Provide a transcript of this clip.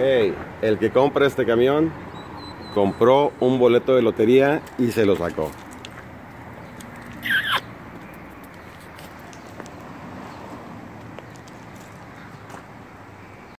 Hey, el que compra este camión compró un boleto de lotería y se lo sacó.